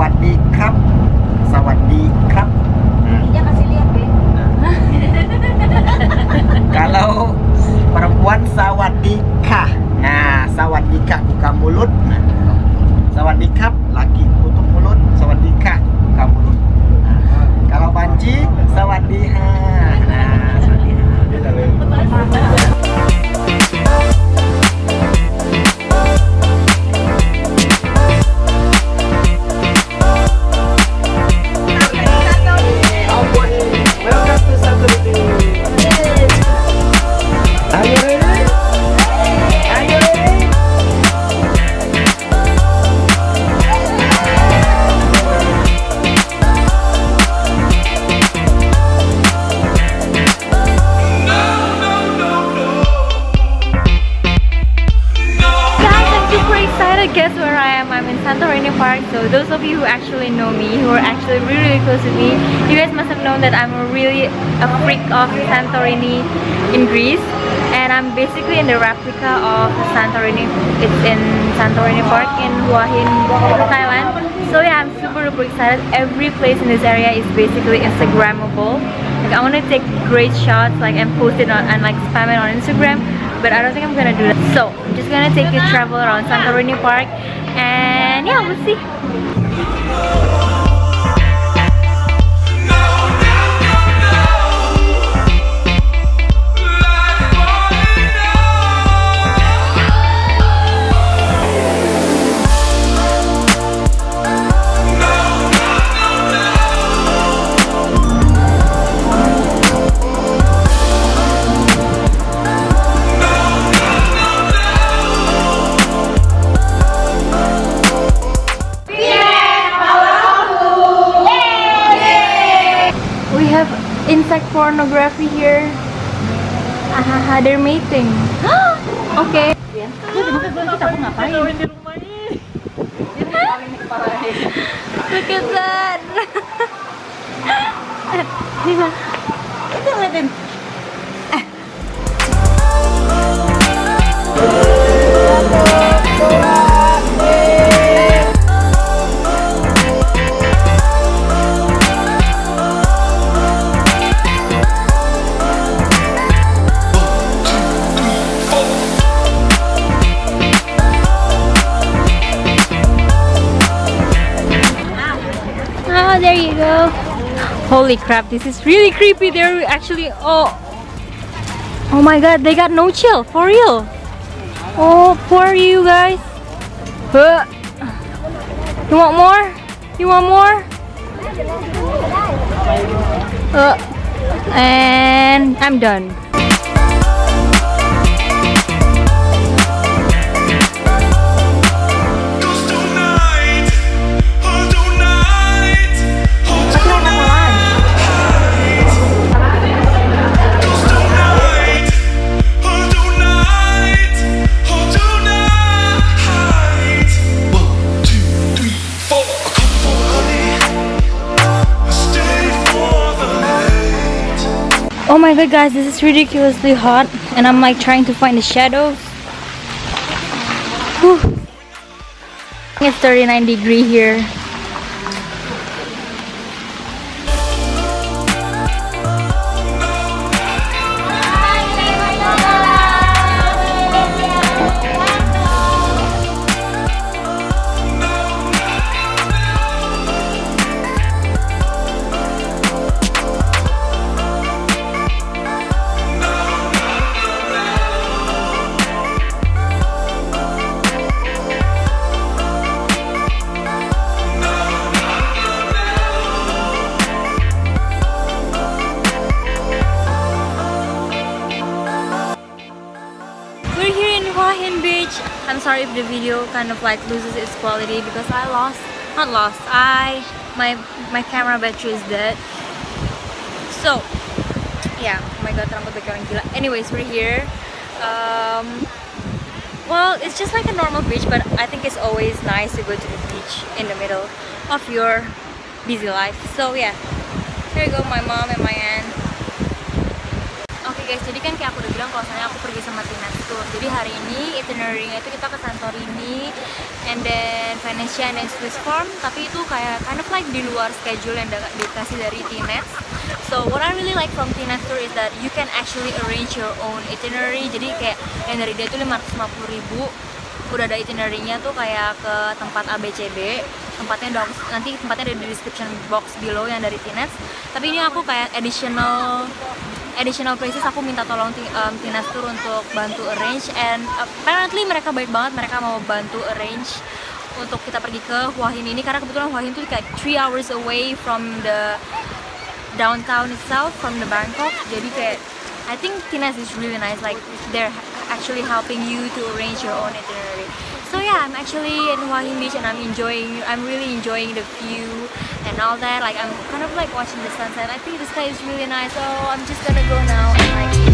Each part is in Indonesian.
วัสดีครับ kasih lihat deh kalau perempuan sawadika nah sawadika buka mulut. Nah sawadikap laki tutup mulut sawadika buka mulut. Nah, kalau panci sawadiha that I'm really a freak of Santorini in Greece. And I'm basically in the replica of Santorini. It's in Santorini Park in Hua Hin, Thailand. So yeah, I'm super super excited. Every place in this area is basically Instagrammable. Like I want to take great shots like and post it on and like spam it on Instagram but I don't think I'm gonna do that. So I'm just gonna take a travel around Santorini Park and yeah, we'll see. Pornography here. Ahaha, they're mating. okay. Look at that. Itu ngeliatin. Oh, Holy crap, this is really creepy. They're actually, oh, oh my god, they got no chill, for real. Oh, poor you guys. Huh. You want more? You want more? Uh, and I'm done. Oh my god guys, this is ridiculously hot and I'm like trying to find the shadows. Whew. It's 39 degree here. Sorry if the video kind of like loses its quality because I lost, not lost, I, my, my camera battery is dead. So, yeah, oh my god, rambut orang gila. Anyways, we're here. Um, well, it's just like a normal beach, but I think it's always nice to go to the beach in the middle of your busy life. So yeah, here you go, my mom and my aunt. Guys, jadi kan kayak aku udah bilang kalau misalnya aku pergi sama Tinas Tour Jadi hari ini itinerary-nya itu kita ke Santorini And then Venetia and then Swiss Farm. Tapi itu kayak kind of like di luar schedule yang dikasih dari Tinas So what I really like from Tinas Tour is that you can actually arrange your own itinerary. Jadi kayak yang dari dia itu 550 ribu. Udah ada itinerary-nya tuh kayak ke tempat ABCD Tempatnya dong, nanti tempatnya ada di description box below yang dari Tinas Tapi ini aku kayak additional additional places aku minta tolong um, Tinas Tour untuk bantu arrange and apparently mereka baik banget mereka mau bantu arrange untuk kita pergi ke Hua Hin ini karena kebetulan Hua Hin tuh kayak 3 hours away from the downtown itself from the Bangkok. Jadi kayak I think Tinas is really nice like they're actually helping you to arrange your own itinerary. So yeah I'm actually in Hua Hin Beach and I'm enjoying I'm really enjoying the view and all that. Like I'm kind of like watching the sunset. I think the sky is really nice so I'm just gonna go now and like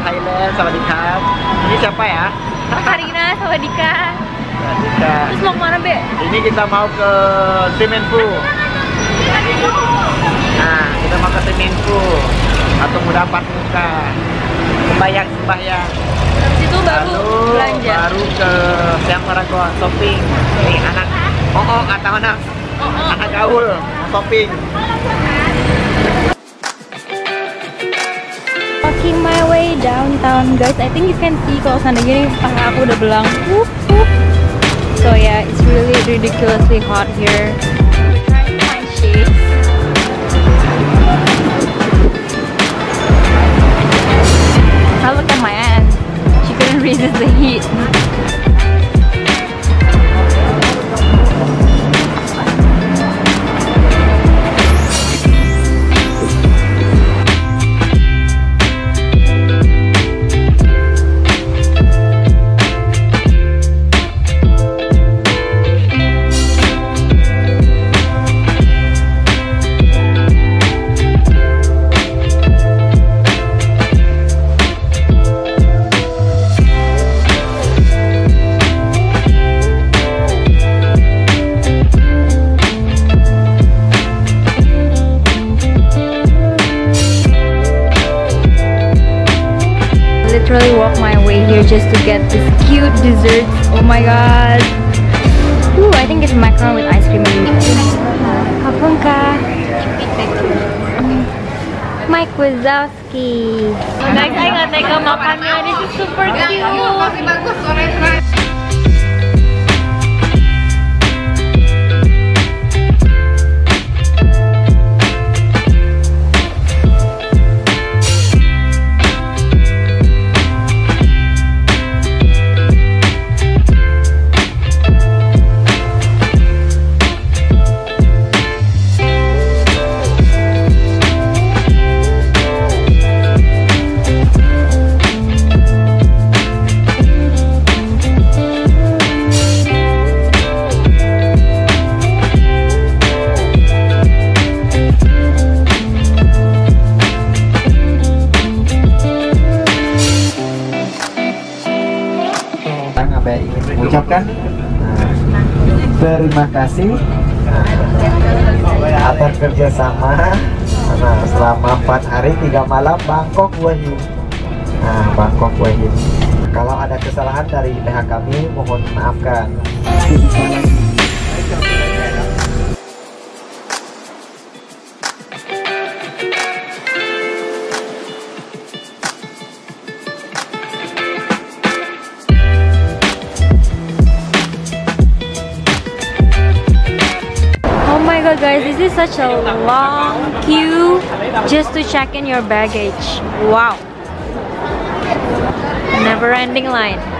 Thailand Sawadikap ini siapa ya? Karina, Sawadika. Sawadikap Terus mau ke mana, Be? ini kita mau ke Simenfu nah kita mau ke Simenfu atau mendapat muka. Sembahyang sembahyang. Habis itu baru Lalu belanja. baru ke Siang Paragon shopping. Nih anak. Oh oh atau anak Oh, oh. anak gaul shopping Walking my way downtown, guys. I think you can see kalau sana gini paha aku udah belang. Wup, wup. So yeah, it's really ridiculously hot here. Literally walk my way here just to get this cute dessert. Oh my god. Ooh, I think it's macaron with ice cream. Kapunka. Mm. Mike Wazowski. Guys, I nggak tega makannya. This is super nah, terima kasih atas kerjasama nah, selama 4 hari 3 malam Bangkok Wahid nah, Bangkok Wahid kalau ada kesalahan dari pihak kami mohon maafkan such a long queue just to check in your baggage. Wow. Never ending line.